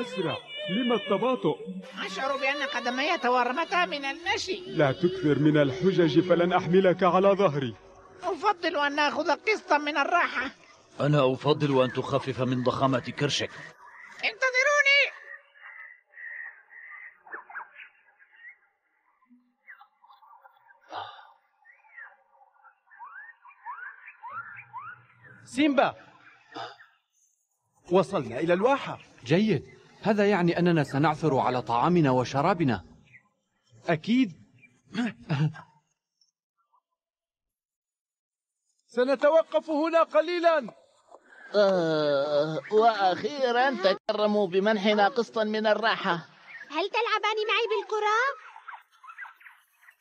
أسرع. لما التباطؤ؟ أشعر بأن قدمي تورمتا من المشي لا تكثر من الحجج فلن أحملك على ظهري. أفضل أن آخذ قسطا من الراحة. أنا أفضل أن تخفف من ضخامة كرشك. انتظروني. سيمبا وصلنا إلى الواحة. جيد. هذا يعني أننا سنعثر على طعامنا وشرابنا أكيد سنتوقف هنا قليلا آه وأخيرا تكرموا بمنحنا قسطا من الراحة هل تلعبان معي بالكرة؟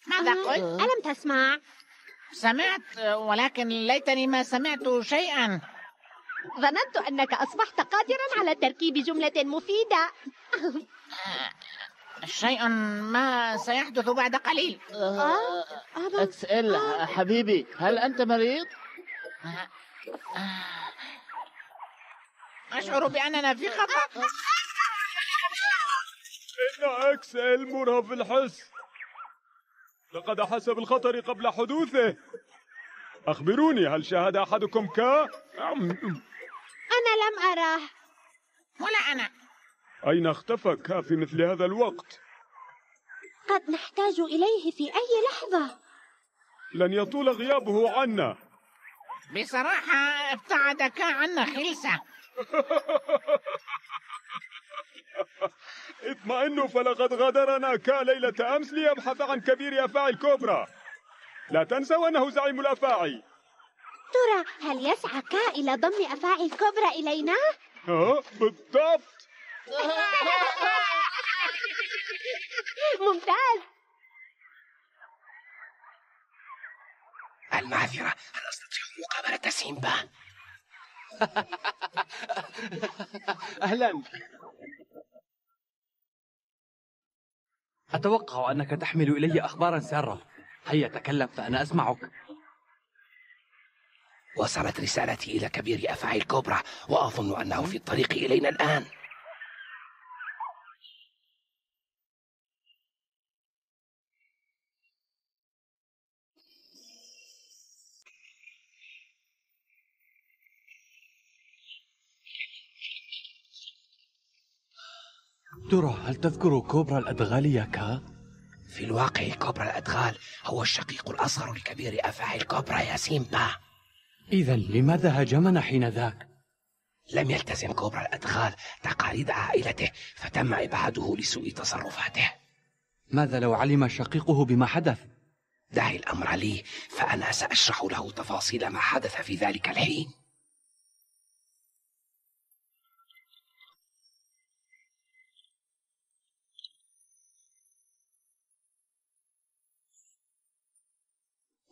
ماذا قلت؟ ألم تسمع؟ سمعت ولكن ليتني ما سمعت شيئا ظننت أنك أصبحت قادرا على تركيب جملة مفيدة. شيء ما سيحدث بعد قليل. آه أكسل حبيبي هل أنت مريض؟ أشعر بأننا في خطر إن أكسل مرهف الحس. لقد أحس بالخطر قبل حدوثه. أخبروني هل شاهد أحدكم كا؟ أنا لم أراه ولا أنا. أين اختفى كا في مثل هذا الوقت؟ قد نحتاج إليه في أي لحظة. لن يطول غيابه عنا. بصراحة ابتعد كا عنا خلسة اطمئنوا فلقد غادرنا. كا ليلة أمس ليبحث عن كبير أفاعي الكوبرا. لا تنسوا أنه زعيم الأفاعي. ترى هل يسعى كا إلى ضم أفاعي الكوبرا إلينا؟ ها بالضبط. ممتاز. المعذرة هل أستطيع مقابلة سيمبا؟ أهلا. أتوقع أنك تحمل إلي أخبارا سارة. هيا تكلم فأنا أسمعك. وصلت رسالتي إلى كبير أفاعي الكوبرا وأظن أنه في الطريق إلينا الآن ترى هل تذكر كوبرا الأدغال يا كا؟ في الواقع كوبرا الأدغال هو الشقيق الأصغر لكبير أفاعي الكوبرا يا سيمبا إذا لماذا هاجمنا حين ذاك؟ لم يلتزم كوبرا الأدغال تقاليد عائلته فتم إبعاده لسوء تصرفاته ماذا لو علم شقيقه بما حدث؟ دعي الأمر لي فأنا سأشرح له تفاصيل ما حدث في ذلك الحين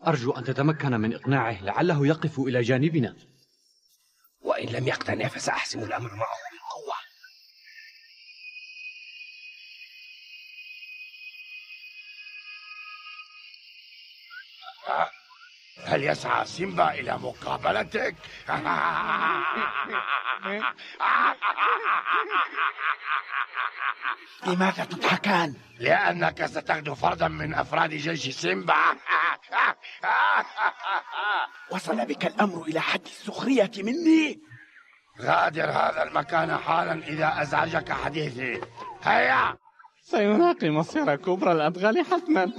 أرجو أن تتمكن من إقناعه لعله يقف إلى جانبنا وإن لم يقتنع فسأحسم الأمر معه بالقوة هل يسعى سيمبا إلى مقابلتك؟ لماذا تضحكان؟ لأنك ستغدو فردا من أفراد جيش سيمبا وصل بك الأمر إلى حد السخرية مني؟ غادر هذا المكان حالا إذا أزعجك حديثي. هيا. سيلاقي مصير كبرى الأدغال حتما.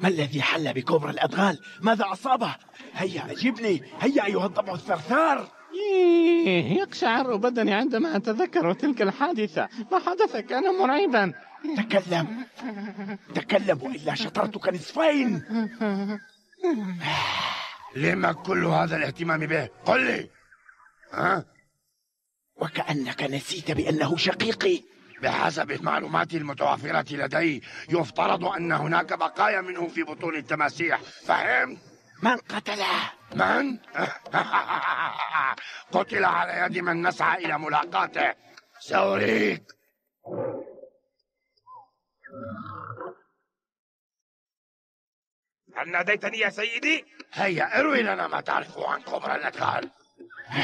ما الذي حل بكبرى الأدغال؟ ماذا أصابه؟ هيا أجبني هيا أيها الضبع الثرثار. إيه، يقشعر بدني عندما أتذكر تلك الحادثة. ما حدث كان مرعبا. تكلم تكلم وإلا شطرتك نصفين لما كل هذا الاهتمام به؟ قل لي ها؟ وكأنك نسيت بأنه شقيقي بحسب المعلومات المتوفرة لدي يفترض أن هناك بقايا منه في بطون التماسيح فهمت؟ من قتله؟ من؟ قتل على يد من نسعى إلى ملاقاته سأريك هل ناديتني يا سيدي؟ هيا اروي لنا ما تعرف عن كبرى الأدغال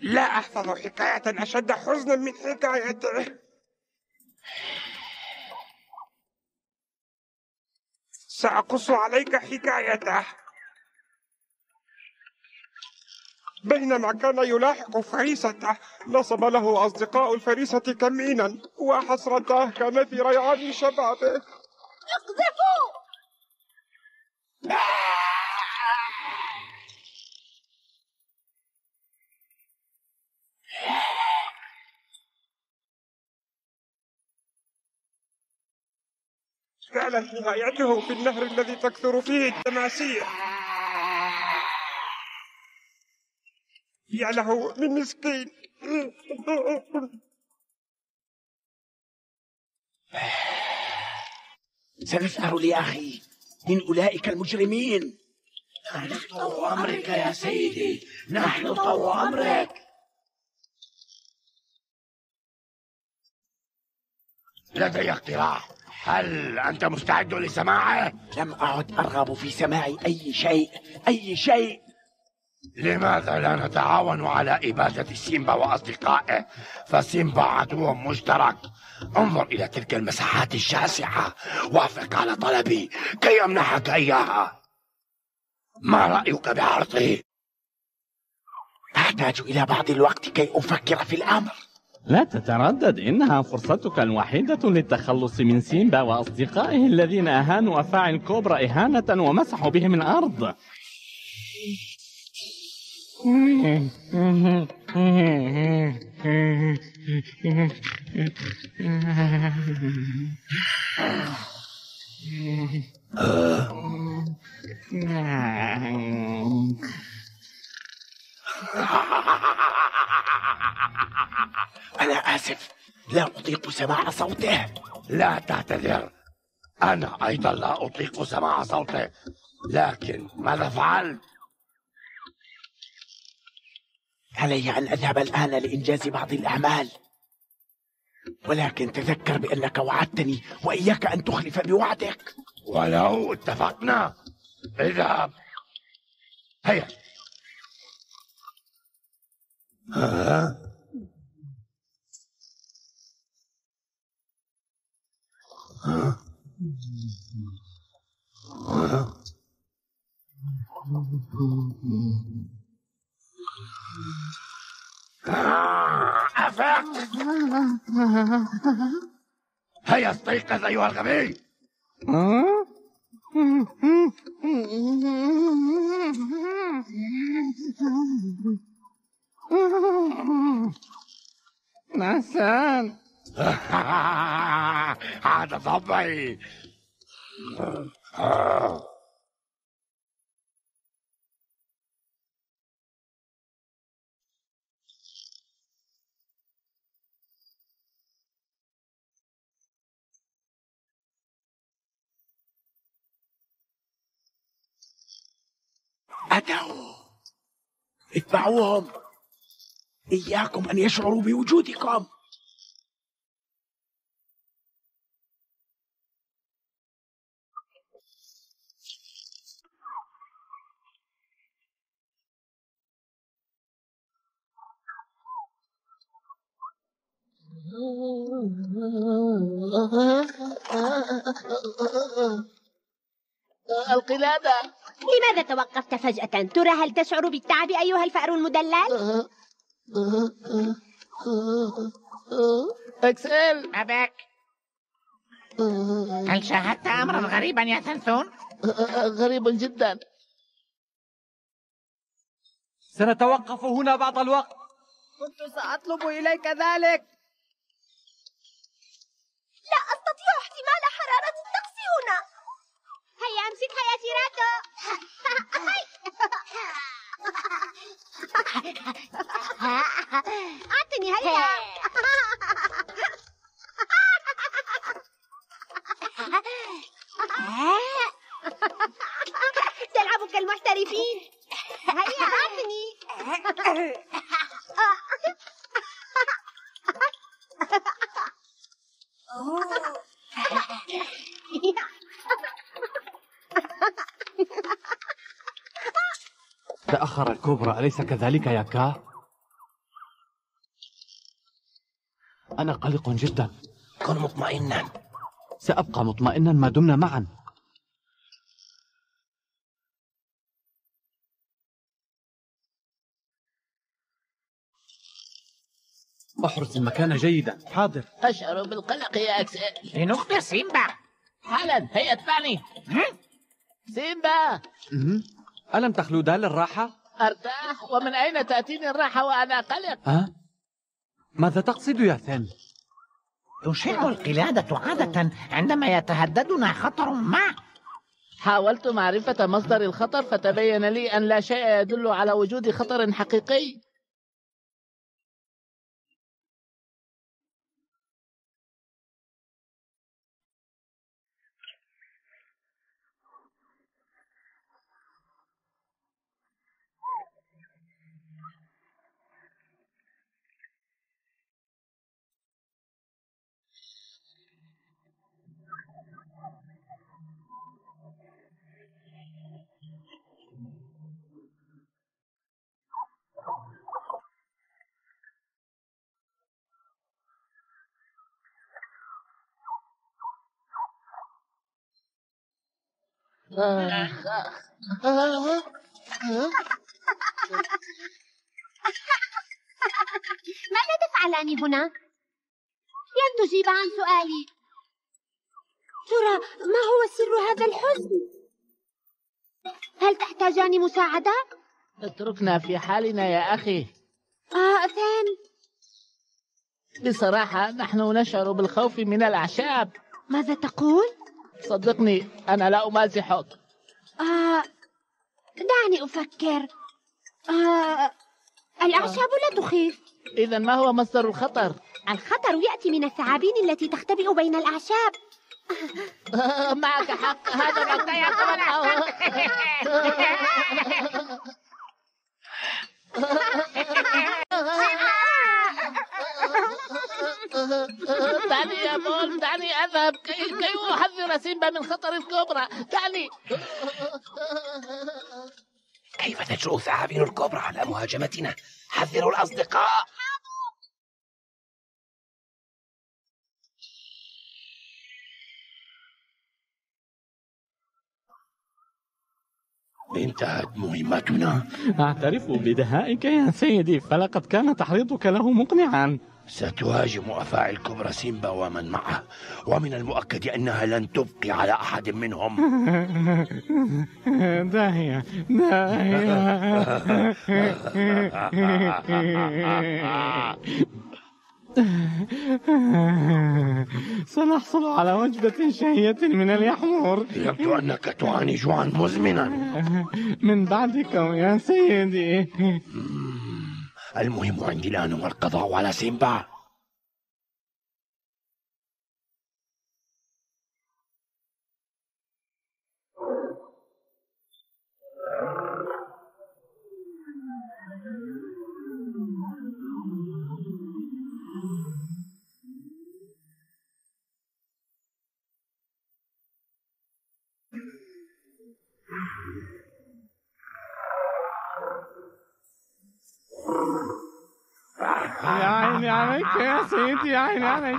لا أحفظ حكاية أشد حزنا من حكايته. سأقص عليك حكايته. بينما كان يلاحق فريسته نصب له أصدقاء الفريسة كمينا وحسرته كان في ريعان شبابه. اقذفوا كانت نهايته في النهر الذي تكثر فيه التماسيح. يا له من مسكين. سنسأل لأخي من أولئك المجرمين. نحن طوع أمرك يا سيدي. نحن طوع أمرك. لدي اقتراح. هل أنت مستعد لسماعه؟ لم أعد أرغب في سماع أي شيء. أي شيء. لماذا لا نتعاون على إبادة سيمبا وأصدقائه؟ فسيمبا عدو مشترك. انظر إلى تلك المساحات الشاسعة وافق على طلبي. كي أمنحك إياها. ما رأيك بعرضي؟ أحتاج إلى بعض الوقت كي أفكر في الأمر. لا تتردد إنها فرصتك الوحيدة للتخلص من سيمبا وأصدقائه الذين أهانوا أفاعي الكوبرا إهانة ومسحوا بهم الأرض. أنا آسف. لا أطيق سماع صوته. لا تعتذر. أنا أيضا لا أطيق سماع صوته. لكن ماذا فعلت؟ علي أن أذهب الآن لإنجاز بعض الأعمال. ولكن تذكر بأنك وعدتني وإياك أن تخلف بوعدك. ولو اتفقنا. اذهب هيا؟ أفقت هيا استيقظ أيها الغبي نسان هذا طبعي. أتوا اتبعوهم. إياكم أن يشعروا بوجودكم. القلادة لماذا توقفت فجأة؟ ترى هل تشعر بالتعب أيها الفأر المدلل؟ اكسل أباك هل شاهدت أمرا غريبا يا سنسون؟ غريب جدا سنتوقف هنا بعض الوقت كنت سأطلب إليك ذلك لا أستطيع احتمال حرارة الطقس هنا هيا أمسكها يا شيراتو أعطني هيا. تلعب كالمحترفين. هيا أعطني تأخر الكوبرا أليس كذلك يا كا؟ أنا قلق جدا. كن مطمئنا. سأبقى مطمئنا ما دمنا معا. احرس المكان جيدا. حاضر. أشعر بالقلق يا أكسل لنخبر سيمبا. حالا هيا اتبعني سيمبا. ألم تخلدا للراحة؟ أرتاح ومن أين تأتيني الراحة وأنا قلق؟ ها؟ ماذا تقصد يا ثان؟ تشع القلادة عادة عندما يتهددنا خطر ما حاولت معرفة مصدر الخطر فتبين لي أن لا شيء يدل على وجود خطر حقيقي ماذا تفعلان هنا؟ لن تجيب عن سؤالي ترى ما هو سر هذا الحزن؟ هل تحتاجان مساعدة؟ اتركنا في حالنا يا أخي آه ثان بصراحة نحن نشعر بالخوف من الأعشاب ماذا تقول؟ صدقني أنا لا أمازحك آه دعني أفكر. آه الأعشاب لا تخيف. إذا ما هو مصدر الخطر؟ الخطر يأتي من الثعابين التي تختبئ بين الأعشاب. معك حق هذا ما كنت أتوقعه دعني يا بول دعني أذهب. كي, كي أحذر سيمبا من خطر الكوبرا. دعني. كيف تجرؤ ثعابين الكوبرا على مهاجمتنا؟ حذروا الأصدقاء. انتهت مهمتنا. أعترف بدهائك يا سيدي فلقد كان تحريضك له مقنعا. ستهاجم أفاعي الكبرى سيمبا ومن معه. ومن المؤكد أنها لن تبقي على أحد منهم. داهية داهية. سنحصل على وجبة شهية من اليحمر. يبدو أنك تعاني جوعا مزمنا. من بعدكم يا سيدي. المهم عندي الآن هو القضاء على سيمبا يا عيني عليك سيدي يا عيني عليك.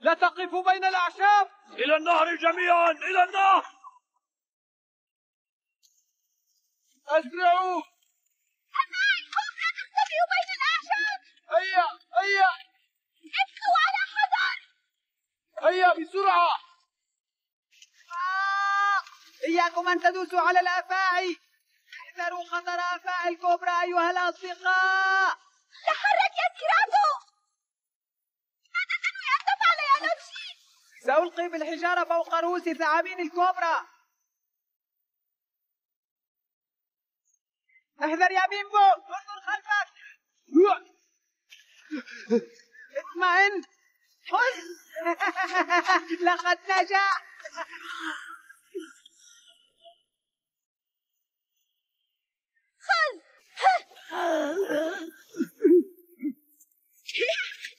لا تقفوا بين الأعشاب. إلى النهر جميعا إلى النهر. أسرعوا. تختبئ بين الأعشاب هيا هيا. ابقوا على حذر هيا بسرعة. إياكم أن تدوسوا على الأفاعي. احذروا خطر أفاعي الكوبرا أيها الأصدقاء. تحرك يا سيراتو ماذا تنوي أن تفعل يا نوتشي؟ سألقي بالحجارة فوق رؤوس ثعابين الكوبرا. احذر يا بيمبو. انظر خلفك. اطمئن. خذ لقد نجا.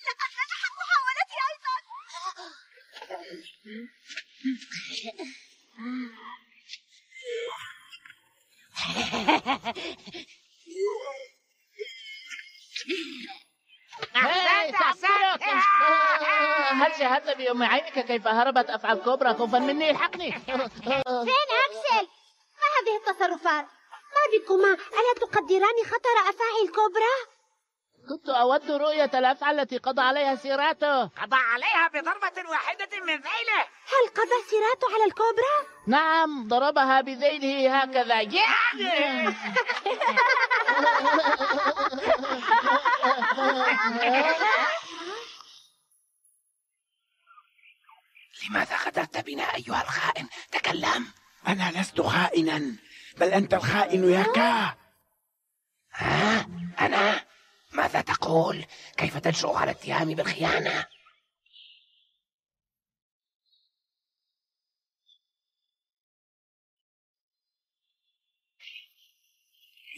لقد نجحت محاولتي أيضا هل شاهدت بأم عينك كيف هربت أفعى الكوبرا خوفا مني الحقني فين أكسل؟ ما هذه التصرفات؟ ما بكما ألا تقدران خطر أفاعي الكوبرا؟ كنت أود رؤية الأفعى التي قضى عليها سيراتو قضى عليها بضربة واحدة من ذيله هل قضى سيراتو على الكوبرا؟ نعم ضربها بذيله هكذا يعني لماذا غدرت بنا أيها الخائن؟ تكلم أنا لست خائنا بل أنت الخائن يا كا ها؟ أنا؟ ماذا تقول؟ كيف تجرؤ على اتهامي بالخيانة؟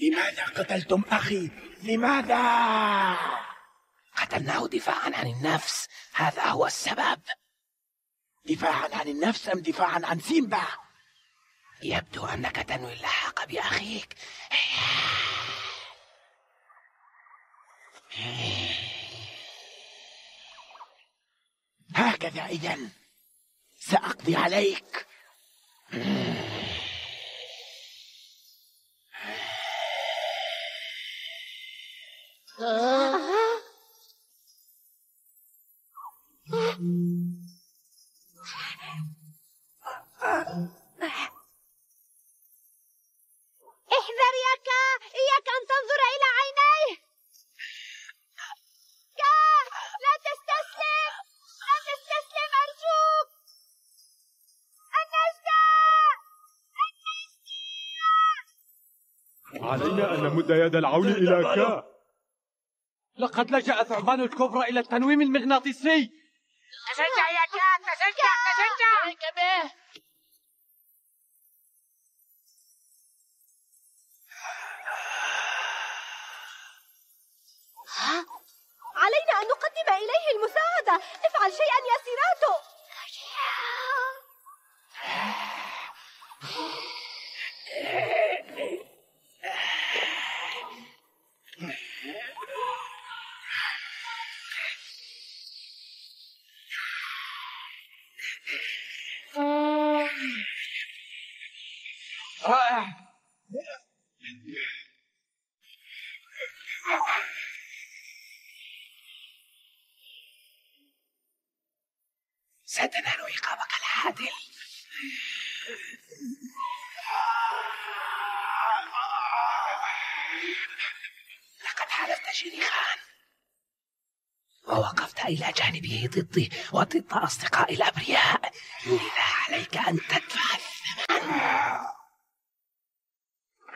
لماذا قتلتم أخي؟ لماذا؟ قتلناه دفاعا عن النفس هذا هو السبب دفاعا عن النفس أم دفاعا عن سيمبا؟ يبدو أنك تنوي اللحاق بأخيك. هكذا إذا سأقضي عليك. علينا أن نمد يد العون إلى كا. لقد لجأ ثعبان الكوبرا إلى التنويم المغناطيسي. تشجع يا كات تشجع تشجع عليك به علينا أن نقدم إليه المساعدة. افعل شيئا يا سيراتو رائع ستنال عقابك العادل. لقد حلفت شريخان ووقفت إلى جانبه ضدي وضد أصدقائي الأبرياء. لذا عليك أن تدفع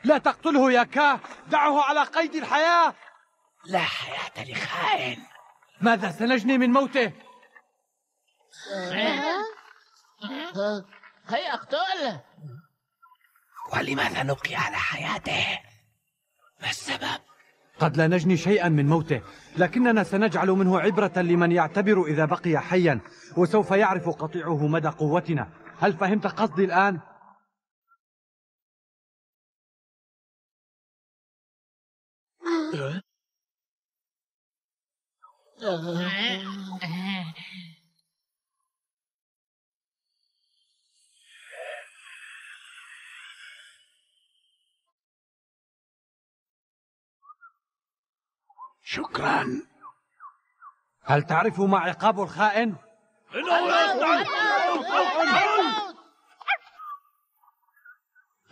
لا تقتله يا كا دعه على قيد الحياة. لا حياة لخائن. ماذا سنجني من موته؟ هيا اقتل. ولماذا نبقي على حياته؟ ما السبب؟ قد لا نجني شيئا من موته لكننا سنجعل منه عبرة لمن يعتبر إذا بقي حيا وسوف يعرف قطيعه مدى قوتنا. هل فهمت قصدي الآن؟ شكرا. هل تعرف ما عقاب الخائن؟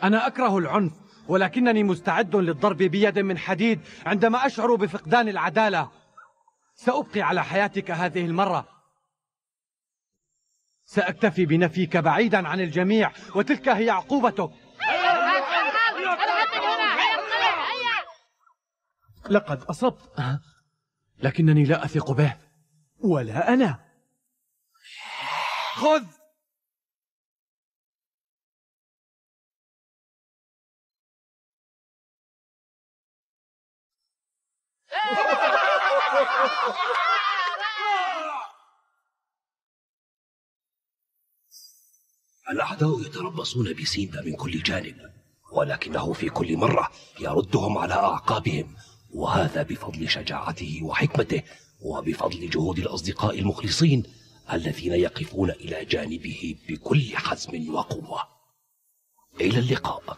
أنا أكره العنف ولكنني مستعد للضرب بيد من حديد عندما أشعر بفقدان العدالة. سأبقي على حياتك هذه المرة. سأكتفي بنفيك بعيدا عن الجميع وتلك هي عقوبتك. لقد أصبت. لكنني لا أثق به. ولا أنا. خذ! الأعداء يتربصون بسيمبا من كل جانب ولكنه في كل مرة يردهم على أعقابهم. وهذا بفضل شجاعته وحكمته وبفضل جهود الأصدقاء المخلصين الذين يقفون إلى جانبه بكل حزم وقوة. إلى اللقاء.